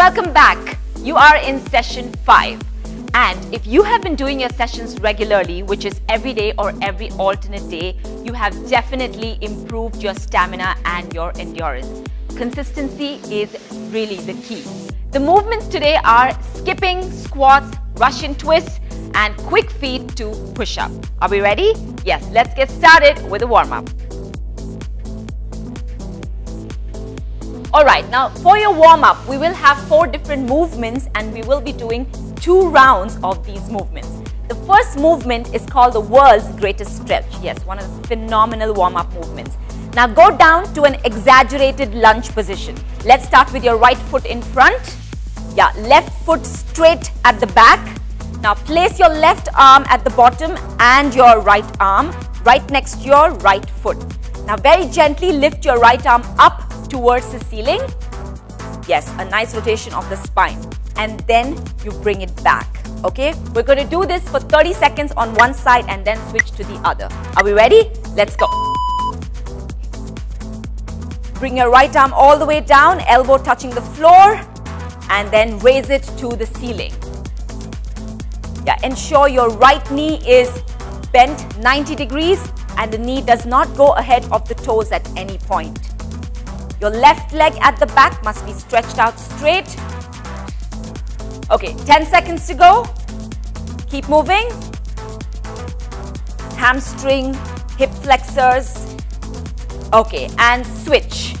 Welcome back. You are in session 5. And if you have been doing your sessions regularly, which is every day or every alternate day, you have definitely improved your stamina and your endurance. Consistency is really the key. The movements today are skipping, squats, Russian twists, and quick feet to push up. Are we ready? Yes, let's get started with a warm up. Alright, now for your warm up, we will have four different movements and we will be doing two rounds of these movements. The first movement is called the world's greatest stretch. Yes, one of the phenomenal warm up movements. Now go down to an exaggerated lunge position. Let's start with your right foot in front. Yeah, left foot straight at the back. Now place your left arm at the bottom and your right arm right next to your right foot. Now very gently lift your right arm up towards the ceiling. Yes, a nice rotation of the spine. And then you bring it back. Okay, we're going to do this for 30 seconds on one side and then switch to the other. Are we ready? Let's go. Bring your right arm all the way down, elbow touching the floor, and then raise it to the ceiling. Yeah, ensure your right knee is bent 90 degrees and the knee does not go ahead of the toes at any point. Your left leg at the back must be stretched out straight. Okay, 10 seconds to go. Keep moving. Hamstring, hip flexors. Okay, and switch.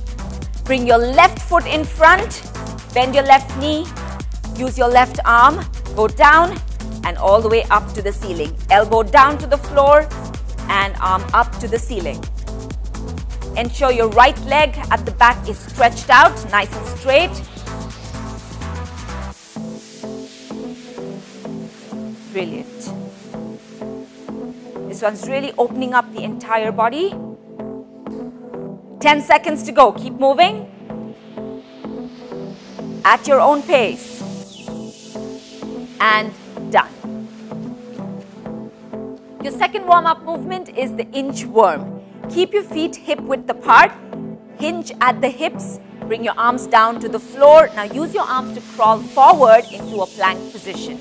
Bring your left foot in front. Bend your left knee. Use your left arm. Go down and all the way up to the ceiling. Elbow down to the floor and arm up to the ceiling. Ensure your right leg at the back is stretched out, nice and straight. Brilliant. This one's really opening up the entire body. 10 seconds to go. Keep moving. At your own pace. And done. Your second warm-up movement is the inchworm. Keep your feet hip width apart. Hinge at the hips. Bring your arms down to the floor. Now use your arms to crawl forward into a plank position.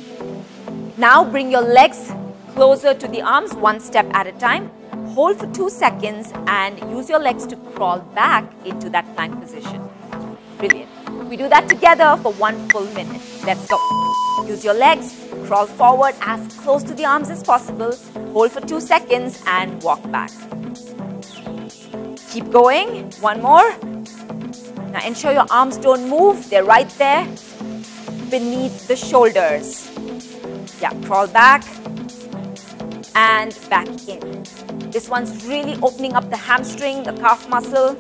Now bring your legs closer to the arms one step at a time. Hold for two seconds and use your legs to crawl back into that plank position. Brilliant. We do that together for one full minute. Let's go. Use your legs, crawl forward as close to the arms as possible. Hold for two seconds and walk back. Keep going. One more. Now ensure your arms don't move. They're right there beneath the shoulders. Yeah, crawl back and back in. This one's really opening up the hamstring, the calf muscle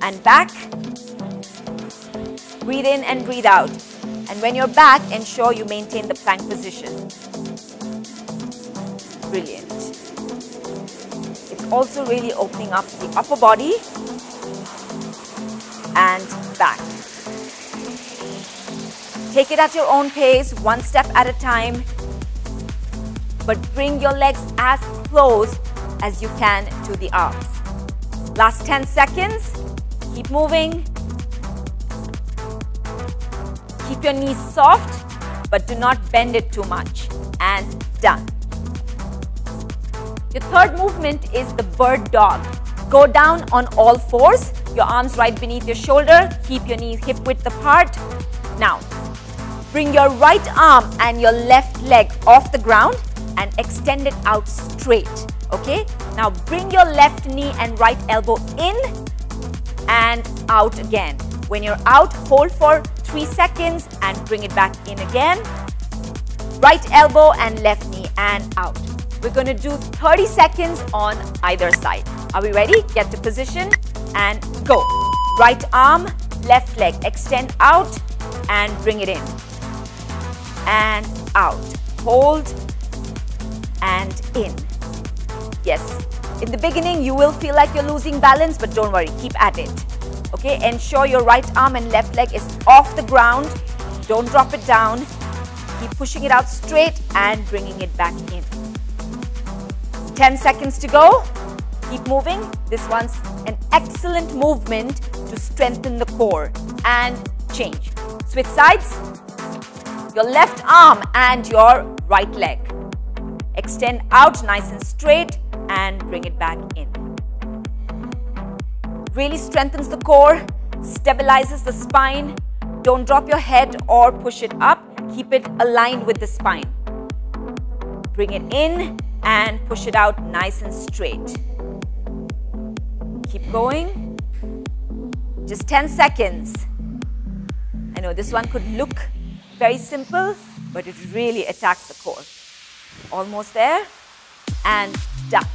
and back. Breathe in and breathe out. And when you're back, ensure you maintain the plank position. Brilliant also really opening up the upper body and back. Take it at your own pace, one step at a time, but bring your legs as close as you can to the arms. Last 10 seconds, keep moving. Keep your knees soft, but do not bend it too much. And done. Your third movement is the bird dog. Go down on all fours, your arms right beneath your shoulder, keep your knees hip width apart. Now, bring your right arm and your left leg off the ground and extend it out straight. Okay? Now bring your left knee and right elbow in and out again. When you're out, hold for 3 seconds and bring it back in again. Right elbow and left knee and out. We're going to do 30 seconds on either side. Are we ready? Get to position and go. Right arm, left leg. Extend out and bring it in. And out. Hold and in. Yes. In the beginning, you will feel like you're losing balance, but don't worry. Keep at it. Okay, ensure your right arm and left leg is off the ground. Don't drop it down. Keep pushing it out straight and bringing it back in. 10 seconds to go. Keep moving. This one's an excellent movement to strengthen the core and change. Switch sides. Your left arm and your right leg. Extend out nice and straight and bring it back in. Really strengthens the core, stabilizes the spine. Don't drop your head or push it up. Keep it aligned with the spine. Bring it in and push it out nice and straight. Keep going. Just 10 seconds. I know this one could look very simple, but it really attacks the core. Almost there and done.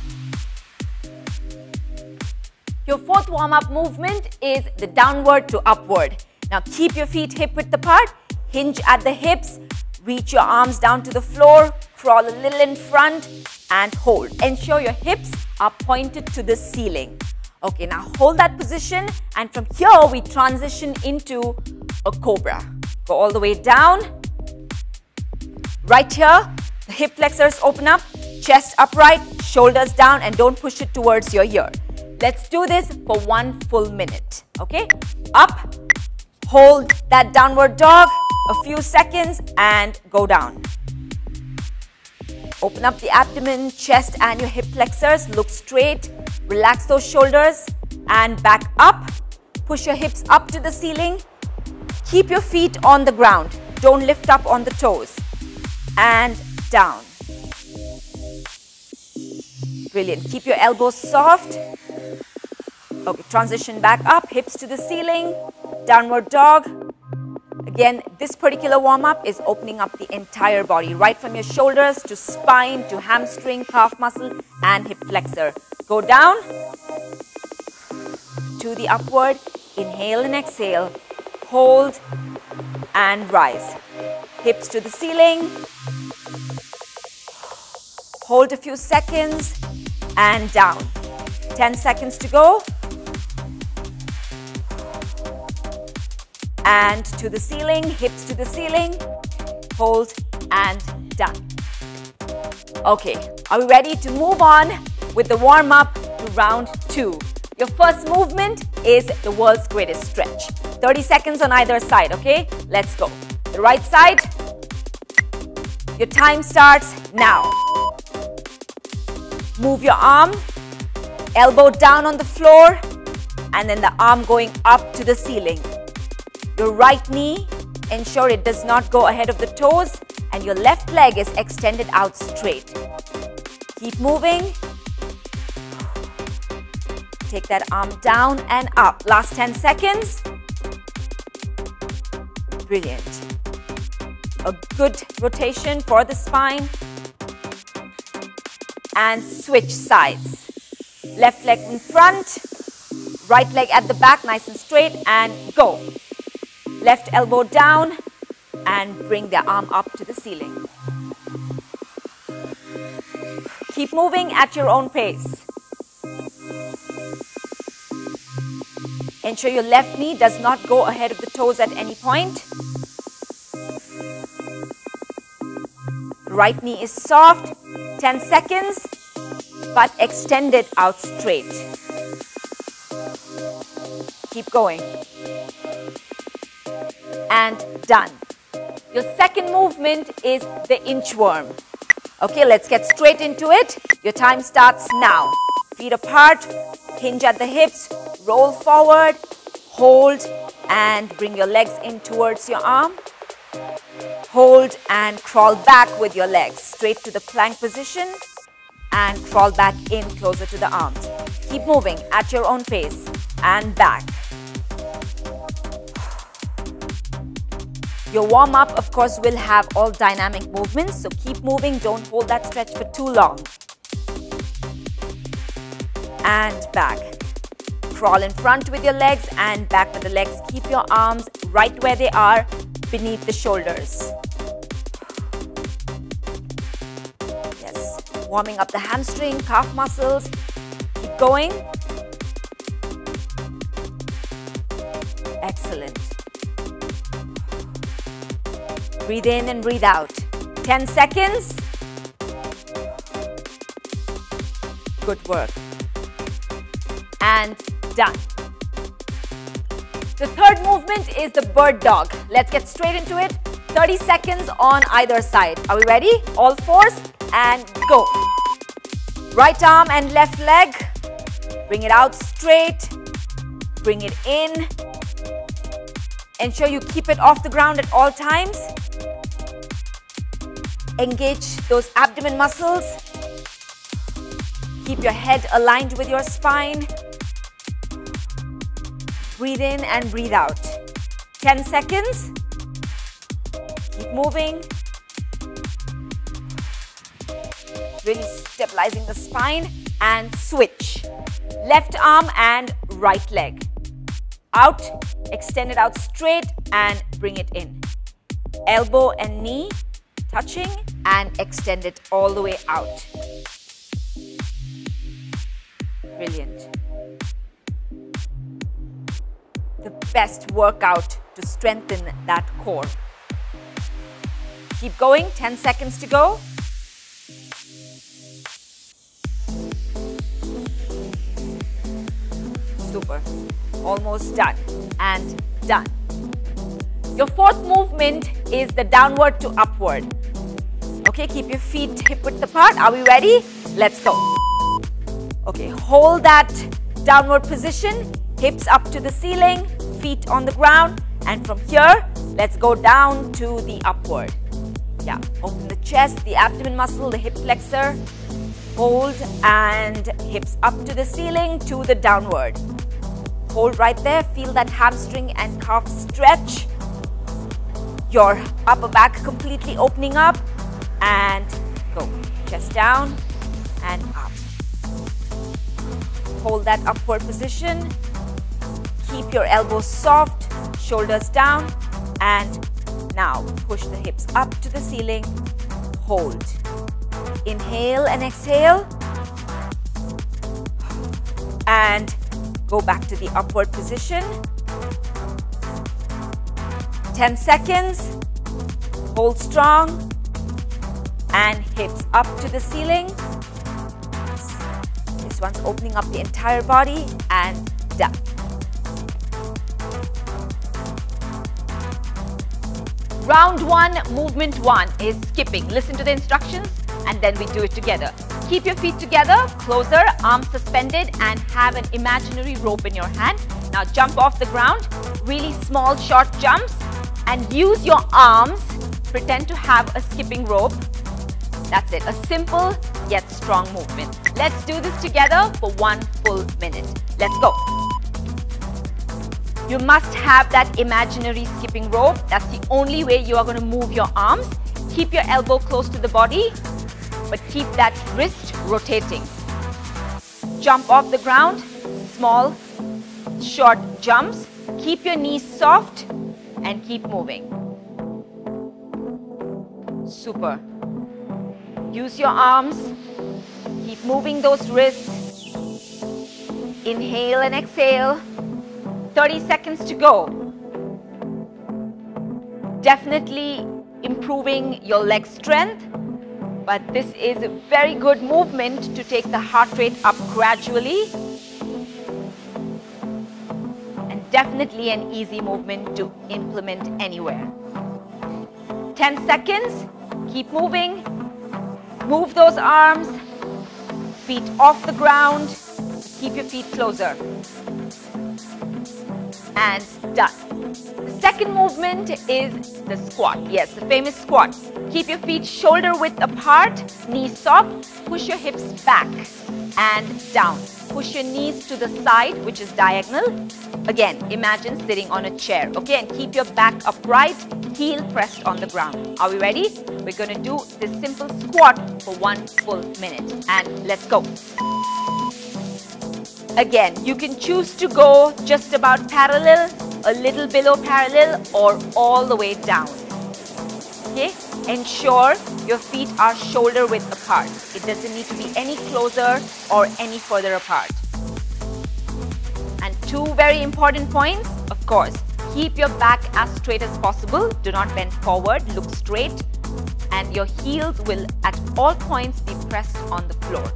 Your fourth warm-up movement is the downward to upward. Now keep your feet hip width apart, hinge at the hips, reach your arms down to the floor, crawl a little in front and hold. Ensure your hips are pointed to the ceiling. Okay, now hold that position and from here we transition into a cobra. Go all the way down. Right here, the hip flexors open up, chest upright, shoulders down and don't push it towards your ear. Let's do this for one full minute. Okay, up, hold that downward dog a few seconds and go down. Open up the abdomen, chest and your hip flexors. Look straight. Relax those shoulders and back up. Push your hips up to the ceiling. Keep your feet on the ground. Don't lift up on the toes. And down. Brilliant. Keep your elbows soft. Okay, transition back up, hips to the ceiling, downward dog. Again, this particular warm-up is opening up the entire body, right from your shoulders to spine to hamstring, calf muscle and hip flexor. Go down to the upward, inhale and exhale, hold and rise. Hips to the ceiling, hold a few seconds and down. 10 seconds to go. And to the ceiling, hips to the ceiling, hold and done. Okay, are we ready to move on with the warm up to round two? Your first movement is the world's greatest stretch. 30 seconds on either side, okay? Let's go. The right side, your time starts now. Move your arm, elbow down on the floor, and then the arm going up to the ceiling. Your right knee, ensure it does not go ahead of the toes and your left leg is extended out straight. Keep moving. Take that arm down and up. Last 10 seconds. Brilliant. A good rotation for the spine. And switch sides. Left leg in front, right leg at the back, nice and straight, and go. Left elbow down and bring the arm up to the ceiling. Keep moving at your own pace. Ensure your left knee does not go ahead of the toes at any point. Right knee is soft, 10 seconds, but extended out straight. Keep going and done. Your second movement is the inchworm. Okay, let's get straight into it. Your time starts now. Feet apart, hinge at the hips, roll forward, hold and bring your legs in towards your arm. Hold and crawl back with your legs straight to the plank position and crawl back in closer to the arms. Keep moving at your own pace and back. Your warm up, of course, will have all dynamic movements, so keep moving, don't hold that stretch for too long. And back. Crawl in front with your legs and back with the legs. Keep your arms right where they are, beneath the shoulders. Yes, warming up the hamstring, calf muscles. Keep going. Excellent. Breathe in and breathe out. 10 seconds. Good work. and done. The third movement is the bird dog. Let's get straight into it. 30 seconds on either side. Are we ready? All fours and go. Right arm and left leg. Bring it out straight. Bring it in. Ensure you keep it off the ground at all times. Engage those abdomen muscles. Keep your head aligned with your spine. Breathe in and breathe out. 10 seconds. Keep moving. Really stabilizing the spine and switch. Left arm and right leg. Out, extend it out straight and bring it in. Elbow and knee touching and extend it all the way out. Brilliant. the best workout to strengthen that core. Keep going, 10 seconds to go. Super, almost done and done. Your fourth movement is the downward to upward. Okay, keep your feet hip width apart. Are we ready? Let's go. Okay, hold that downward position, hips up to the ceiling, feet on the ground. And from here, let's go down to the upward. Yeah, open the chest, the abdomen muscle, the hip flexor. Hold and hips up to the ceiling to the downward. Hold right there, feel that hamstring and calf stretch. Your upper back completely opening up and go. Chest down and up. Hold that upward position Keep your elbows soft, shoulders down, and now push the hips up to the ceiling. Hold. Inhale and exhale. And go back to the upward position. 10 seconds. Hold strong. And hips up to the ceiling. This one's opening up the entire body and done. Round one, movement one is skipping. Listen to the instructions and then we do it together. Keep your feet together, closer, arms suspended and have an imaginary rope in your hand. Now jump off the ground, really small short jumps and use your arms. Pretend to have a skipping rope. That's it, a simple yet strong movement. Let's do this together for one full minute. Let's go. You must have that imaginary skipping rope. That's the only way you are going to move your arms. Keep your elbow close to the body, but keep that wrist rotating. Jump off the ground, small, short jumps. Keep your knees soft and keep moving. Super. Use your arms. Keep moving those wrists. Inhale and exhale. 30 seconds to go. Definitely improving your leg strength, but this is a very good movement to take the heart rate up gradually. And definitely an easy movement to implement anywhere. 10 seconds, keep moving. Move those arms, feet off the ground, keep your feet closer and done. The second movement is the squat. Yes, the famous squat. Keep your feet shoulder width apart, knees soft, push your hips back and down. Push your knees to the side, which is diagonal. Again, imagine sitting on a chair, okay? And keep your back upright, heel pressed on the ground. Are we ready? We're gonna do this simple squat for one full minute. And let's go. Again, you can choose to go just about parallel, a little below parallel or all the way down. Okay? Ensure your feet are shoulder width apart. It doesn't need to be any closer or any further apart. And two very important points, of course, keep your back as straight as possible. Do not bend forward, look straight and your heels will at all points be pressed on the floor.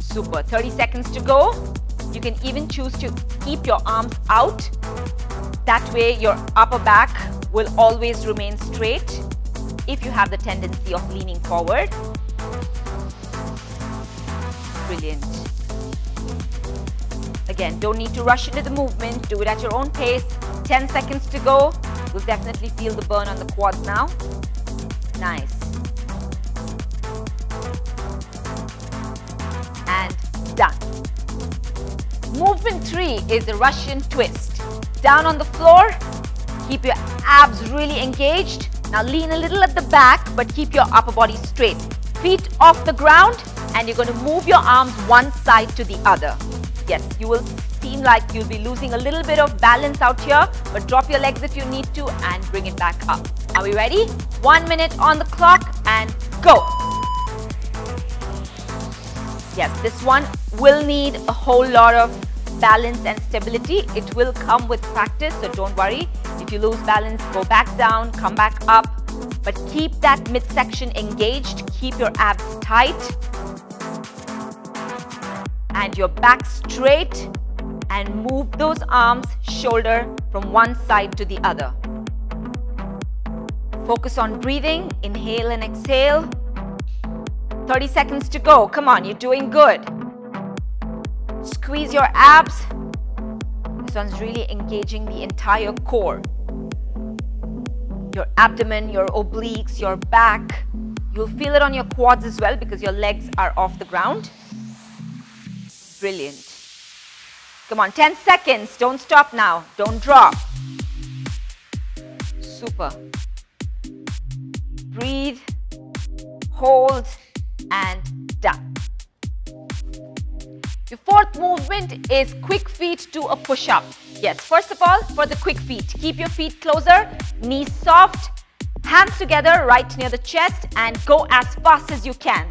Super. 30 seconds to go. You can even choose to keep your arms out. That way your upper back will always remain straight if you have the tendency of leaning forward. Brilliant. Again, don't need to rush into the movement. Do it at your own pace. 10 seconds to go. You'll definitely feel the burn on the quads now. Nice. And done. Movement three is the Russian twist. Down on the floor, keep your abs really engaged. Now lean a little at the back, but keep your upper body straight. Feet off the ground, and you're going to move your arms one side to the other. Yes, you will seem like you'll be losing a little bit of balance out here, but drop your legs if you need to and bring it back up. Are we ready? One minute on the clock and go. Yes, this one will need a whole lot of balance and stability. It will come with practice, so don't worry. If you lose balance, go back down, come back up, but keep that midsection engaged, keep your abs tight, and your back straight and move those arms shoulder from one side to the other. Focus on breathing, inhale and exhale. 30 seconds to go. Come on, you're doing good. Squeeze your abs. This one's really engaging the entire core. Your abdomen, your obliques, your back. You'll feel it on your quads as well because your legs are off the ground. Brilliant. Come on, 10 seconds. Don't stop now. Don't drop. Super. Breathe, hold, and. Your fourth movement is quick feet to a push-up. Yes, first of all, for the quick feet, keep your feet closer, knees soft, hands together right near the chest, and go as fast as you can.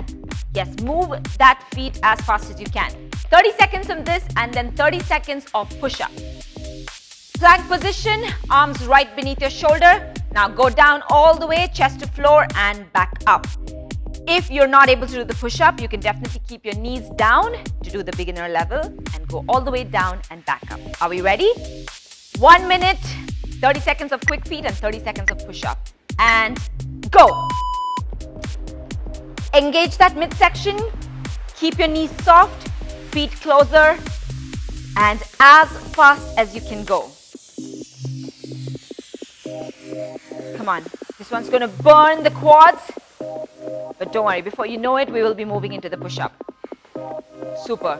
Yes, move that feet as fast as you can. 30 seconds on this and then 30 seconds of push-up. Plank position, arms right beneath your shoulder. Now go down all the way, chest to floor and back up. If you're not able to do the push-up, you can definitely keep your knees down to do the beginner level and go all the way down and back up. Are we ready? One minute, 30 seconds of quick feet and 30 seconds of push-up. And go. Engage that midsection. Keep your knees soft feet closer, and as fast as you can go. Come on, this one's going to burn the quads, but don't worry, before you know it, we will be moving into the push-up. Super.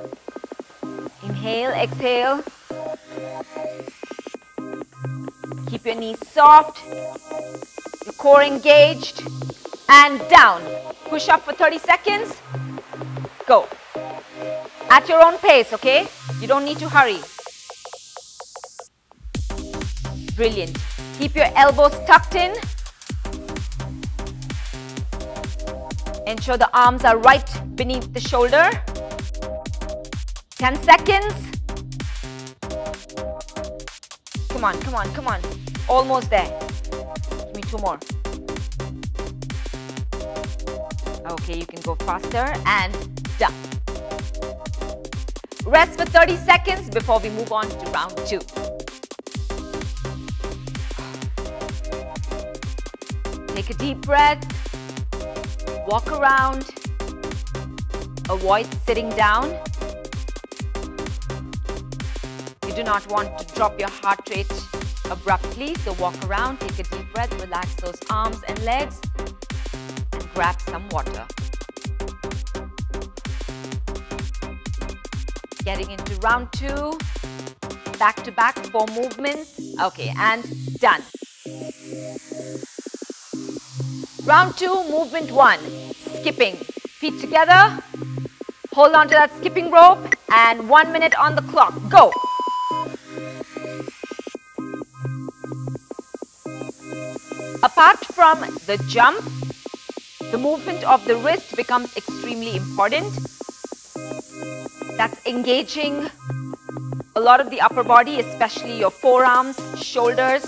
Inhale, exhale. Keep your knees soft, your core engaged, and down. Push up for 30 seconds. Go. At your own pace, okay? You don't need to hurry. Brilliant. Keep your elbows tucked in. Ensure the arms are right beneath the shoulder. 10 seconds. Come on, come on, come on. Almost there. Give me two more. Okay, you can go faster and done. Rest for 30 seconds before we move on to round two. Take a deep breath. Walk around. Avoid sitting down. You do not want to drop your heart rate abruptly, so walk around, take a deep breath, relax those arms and legs, and grab some water. Getting into round two. Back to back, four movements. Okay, and done. Round two, movement one. Skipping. Feet together. Hold on to that skipping rope. And one minute on the clock. Go. Apart from the jump, the movement of the wrist becomes extremely important that's engaging a lot of the upper body, especially your forearms, shoulders.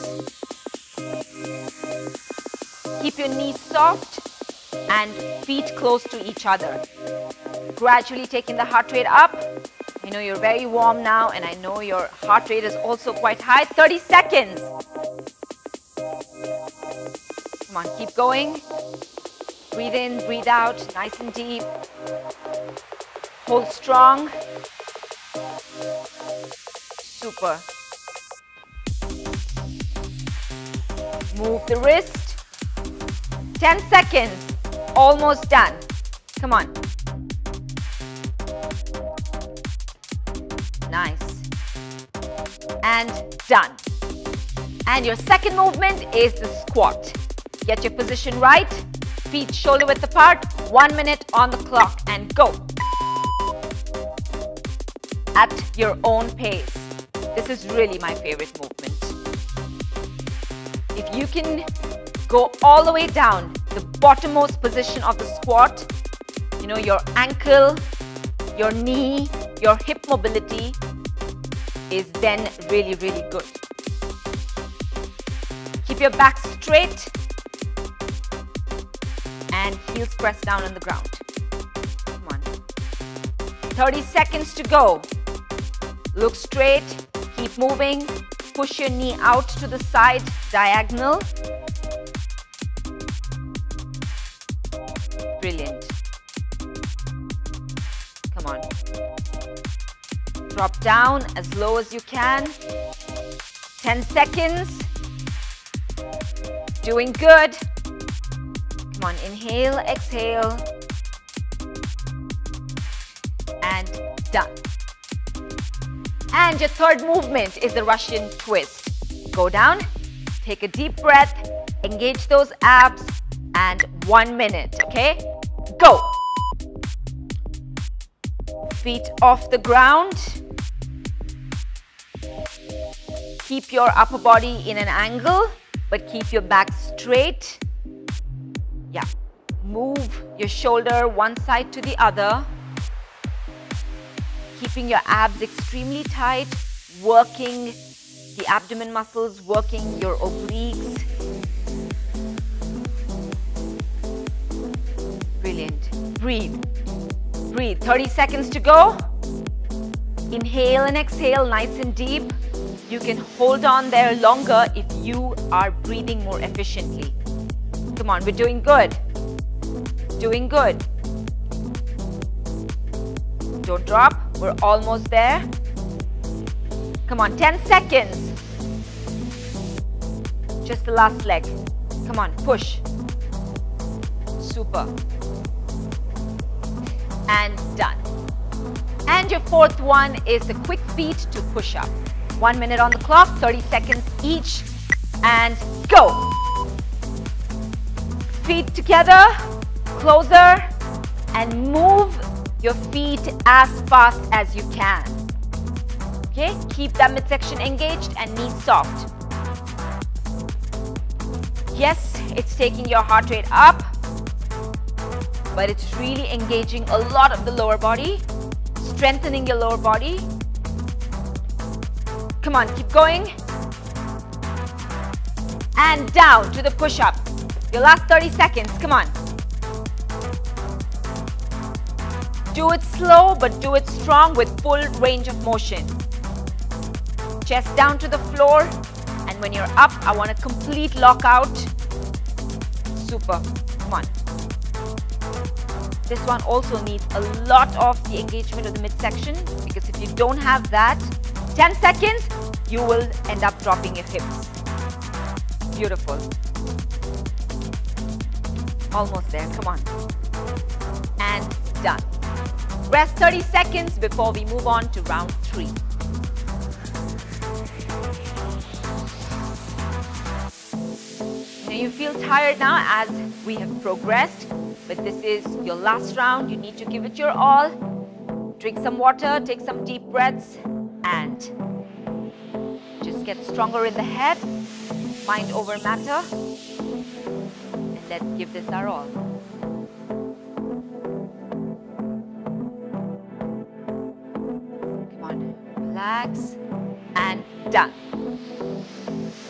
Keep your knees soft and feet close to each other. gradually taking the heart rate up. I know you're very warm now and I know your heart rate is also quite high. 30 seconds. Come on, keep going. Breathe in, breathe out, nice and deep. Hold strong. Super. Move the wrist. 10 seconds. Almost done. Come on. Nice. And done. And your second movement is the squat. Get your position right. Feet shoulder width apart. One minute on the clock and go. At your own pace. This is really my favorite movement. If you can go all the way down, the bottommost position of the squat, you know, your ankle, your knee, your hip mobility is then really, really good. Keep your back straight and heels pressed down on the ground. Come on. 30 seconds to go. Look straight, keep moving, push your knee out to the side, diagonal. Come on. Drop down as low as you can. 10 seconds. Doing good. Come on, inhale, exhale. And done. And your third movement is the Russian twist. Go down, take a deep breath, engage those abs, and one minute, okay? Go. Feet off the ground. Keep your upper body in an angle, but keep your back straight. Yeah. Move your shoulder one side to the other keeping your abs extremely tight, working the abdomen muscles, working your obliques. Brilliant. Breathe. Breathe. 30 seconds to go. Inhale and exhale nice and deep. You can hold on there longer if you are breathing more efficiently. Come on, we're doing good. Doing good. Don't drop. We're almost there. Come on, 10 seconds. Just the last leg. Come on, push. Super. And done. And your fourth one is the quick feet to push up. One minute on the clock, 30 seconds each. And go. Feet together, closer, and move your feet as fast as you can. Okay, keep that midsection engaged and knees soft. Yes, it's taking your heart rate up, but it's really engaging a lot of the lower body, strengthening your lower body. Come on, keep going. And down to the push-up. Your last 30 seconds, come on. Do it slow, but do it strong with full range of motion. Chest down to the floor. And when you're up, I want a complete lockout. Super. Come on. This one also needs a lot of the engagement of the midsection because if you don't have that, 10 seconds, you will end up dropping your hips. Beautiful. Almost there. Come on. And done. Rest 30 seconds before we move on to round three. You feel tired now as we have progressed, but this is your last round. You need to give it your all. Drink some water, take some deep breaths, and just get stronger in the head, mind over matter, and let's give this our all. Come on, relax, and done.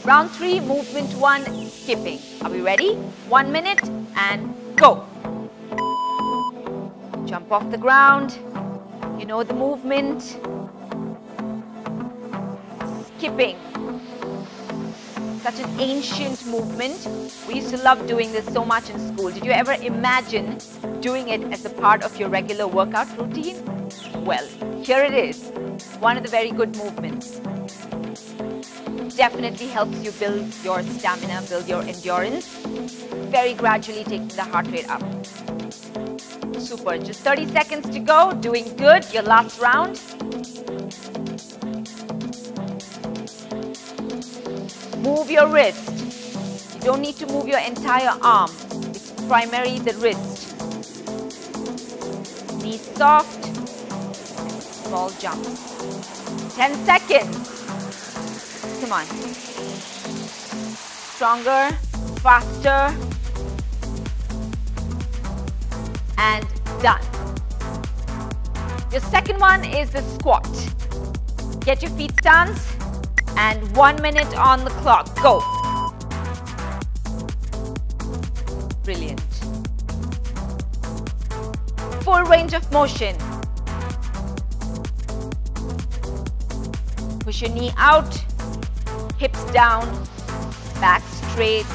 Round three, movement one, skipping. Are we ready? One minute and go. Jump off the ground. You know the movement. Skipping. Such an ancient movement. We used to love doing this so much in school. Did you ever imagine doing it as a part of your regular workout routine? Well, here it is. One of the very good movements. Definitely helps you build your stamina, build your endurance. Very gradually taking the heart rate up. Super. Just 30 seconds to go. Doing good. Your last round. Move your wrist. You don't need to move your entire arm. It's primarily the wrist. Knees soft. Small jumps. 10 seconds. Come on. Stronger, faster, and done. Your second one is the squat. Get your feet stance and one minute on the clock. Go. Brilliant. Full range of motion. Push your knee out, hips down, back straight,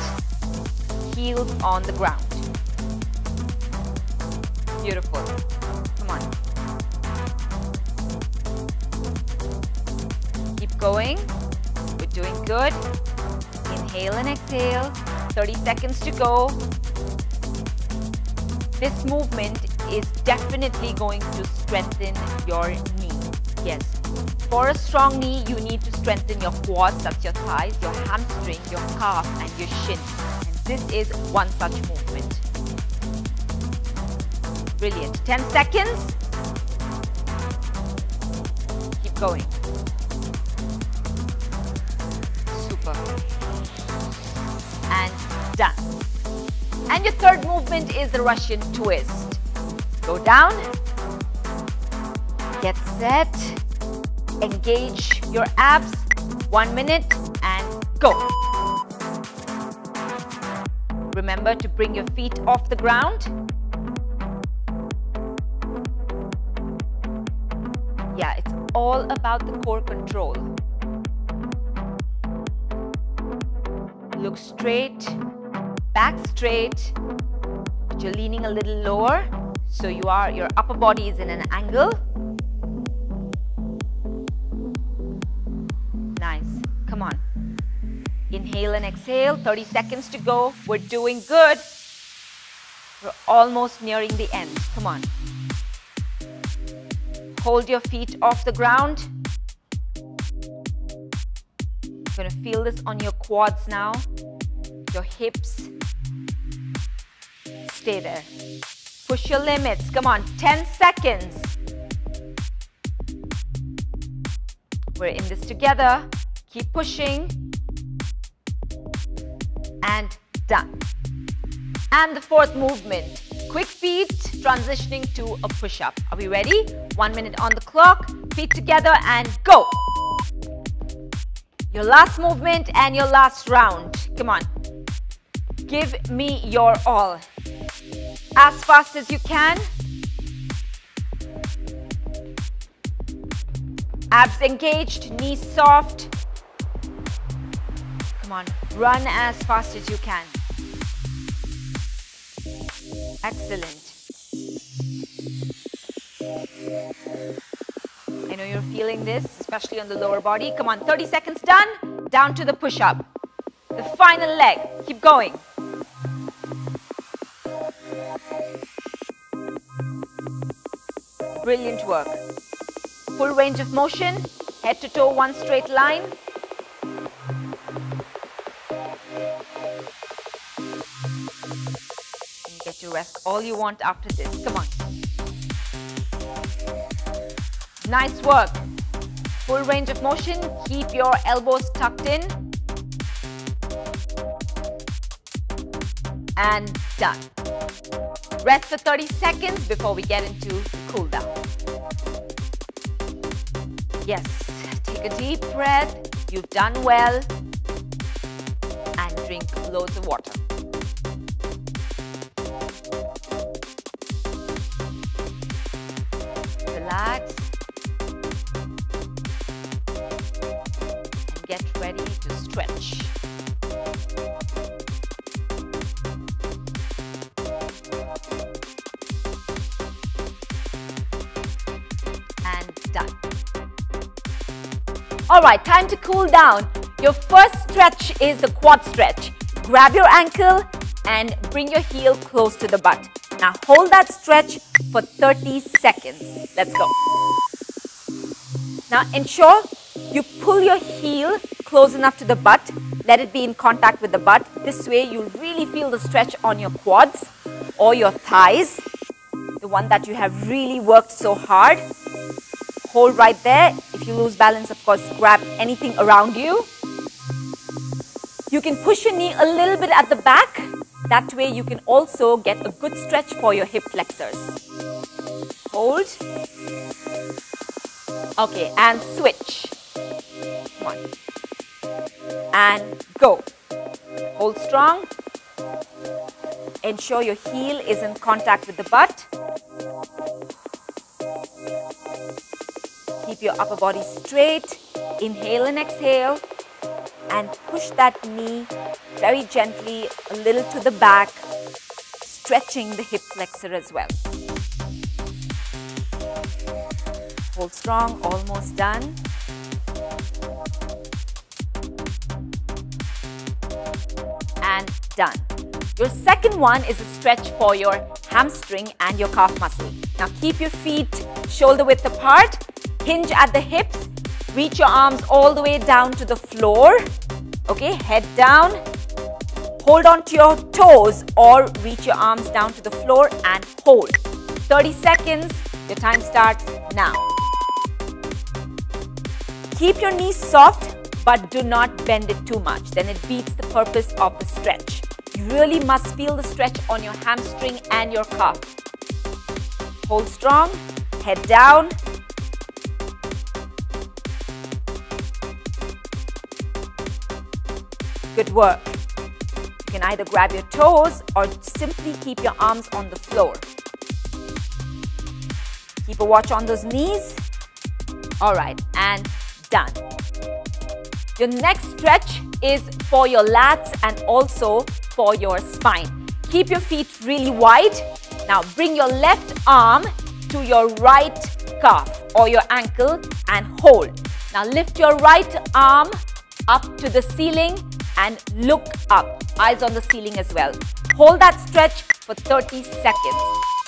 heels on the ground. Beautiful. Come on. Keep going. We're doing good. Inhale and exhale. 30 seconds to go. This movement is definitely going to strengthen your knee. Yes. For a strong knee, you need to strengthen your quads, that's your thighs, your hamstring, your calf, and your shin. And this is one such movement. Brilliant. 10 seconds. Keep going. Super. And done. And your third movement is the Russian twist. Go down. Get set. Engage your abs. One minute and go. Remember to bring your feet off the ground. Yeah, it's all about the core control. Look straight, back straight, but you're leaning a little lower. So you are, your upper body is in an angle. Inhale and exhale, 30 seconds to go. We're doing good. We're almost nearing the end, come on. Hold your feet off the ground. You're gonna feel this on your quads now, your hips. Stay there. Push your limits. Come on, 10 seconds. We're in this together. Keep pushing. And done. And the fourth movement quick feet, transitioning to a push-up. Are we ready? One minute on the clock, feet together and go. Your last movement and your last round. Come on. Give me your all. As fast as you can. Abs engaged, knees soft. Come on, run as fast as you can. Excellent. I know you're feeling this, especially on the lower body. Come on, 30 seconds done. Down to the push-up. The final leg. Keep going. Brilliant work. Full range of motion, head to toe, one straight line. To rest all you want after this. Come on. Nice work. Full range of motion. Keep your elbows tucked in. And done. Rest for 30 seconds before we get into cool down. Yes, take a deep breath. You've done well. And drink loads of water. Alright, time to cool down. Your first stretch is the quad stretch. Grab your ankle and bring your heel close to the butt. Now hold that stretch for 30 seconds. Let's go. Now ensure you pull your heel close enough to the butt. Let it be in contact with the butt. This way you'll really feel the stretch on your quads or your thighs. The one that you have really worked so hard. Hold right there. You lose balance, of course, grab anything around you. You can push your knee a little bit at the back. That way you can also get a good stretch for your hip flexors. Hold. Okay, and switch. One. And go. Hold strong. Ensure your heel is in contact with the butt. Keep your upper body straight. Inhale and exhale and push that knee very gently a little to the back, stretching the hip flexor as well. Hold strong, almost done. And done. Your second one is a stretch for your hamstring and your calf muscle. Now keep your feet shoulder width apart, hinge at the hips, Reach your arms all the way down to the floor. Okay, head down. Hold on to your toes or reach your arms down to the floor and hold. 30 seconds. Your time starts now. Keep your knees soft but do not bend it too much. Then it beats the purpose of the stretch. You really must feel the stretch on your hamstring and your calf. Hold strong, head down, Good work. You can either grab your toes or simply keep your arms on the floor. Keep a watch on those knees. All right, and done. Your next stretch is for your lats and also for your spine. Keep your feet really wide. Now bring your left arm to your right calf or your ankle and hold. Now lift your right arm up to the ceiling and look up. Eyes on the ceiling as well. Hold that stretch for 30 seconds.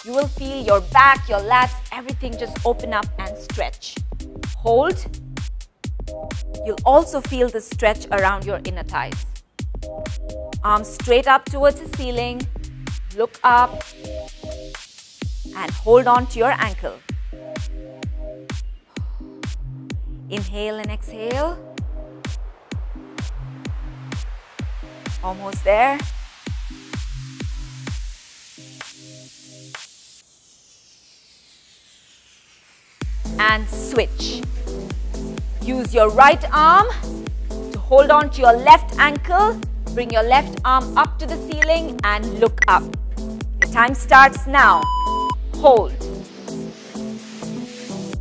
You will feel your back, your lats, everything just open up and stretch. Hold. You'll also feel the stretch around your inner thighs. Arms straight up towards the ceiling. Look up and hold on to your ankle. Inhale and exhale. Almost there. And switch. Use your right arm to hold on to your left ankle. Bring your left arm up to the ceiling and look up. Your time starts now. Hold.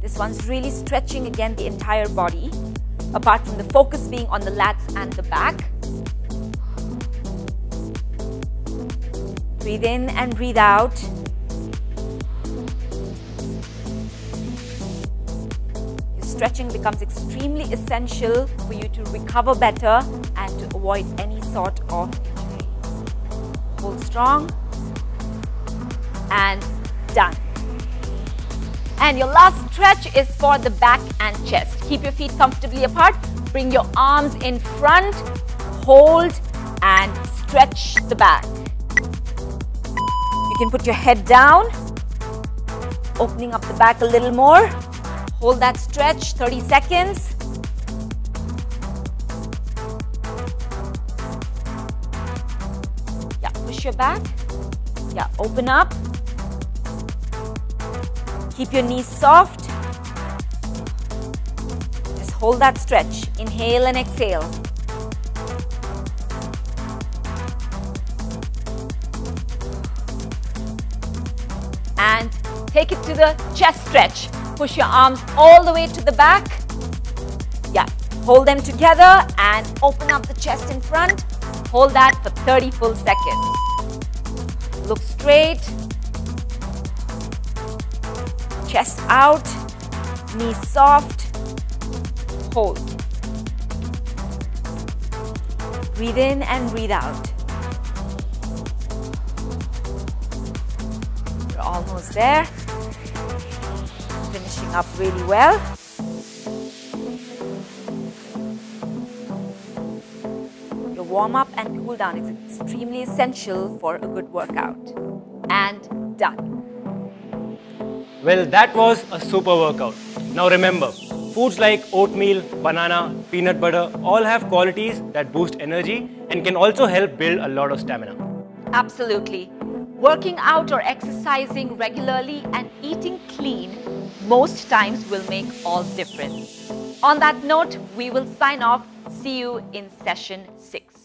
This one's really stretching again the entire body, apart from the focus being on the lats and the back. Breathe in and breathe out. Your stretching becomes extremely essential for you to recover better and to avoid any sort of injury. Hold strong and done. And your last stretch is for the back and chest. Keep your feet comfortably apart. Bring your arms in front. Hold and stretch the back. You can put your head down, opening up the back a little more. Hold that stretch, 30 seconds. Yeah, push your back. Yeah, open up. Keep your knees soft. Just hold that stretch. Inhale and exhale. Take it to the chest stretch. Push your arms all the way to the back. Yeah, Hold them together and open up the chest in front. Hold that for 30 full seconds. Look straight. Chest out. Knees soft. Hold. Breathe in and breathe out. We're almost there. Up really well. Your warm up and cool down is extremely essential for a good workout. And done. Well, that was a super workout. Now remember, foods like oatmeal, banana, peanut butter all have qualities that boost energy and can also help build a lot of stamina. Absolutely. Working out or exercising regularly and eating clean most times will make all difference. On that note, we will sign off. See you in session 6.